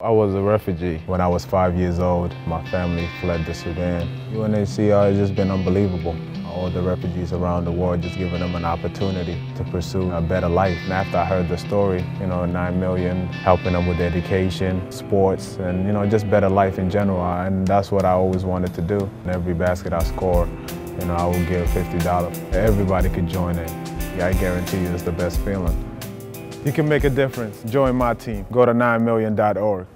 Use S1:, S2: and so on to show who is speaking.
S1: I was a refugee when I was five years old. My family fled to Sudan. UNHCR has just been unbelievable. All the refugees around the world just giving them an opportunity to pursue a better life. And after I heard the story, you know, nine million, helping them with education, sports, and you know, just better life in general. And that's what I always wanted to do. And every basket I score, you know, I will give $50. Everybody could join in. Yeah, I guarantee you it's the best feeling. You can make a difference. Join my team. Go to 9million.org.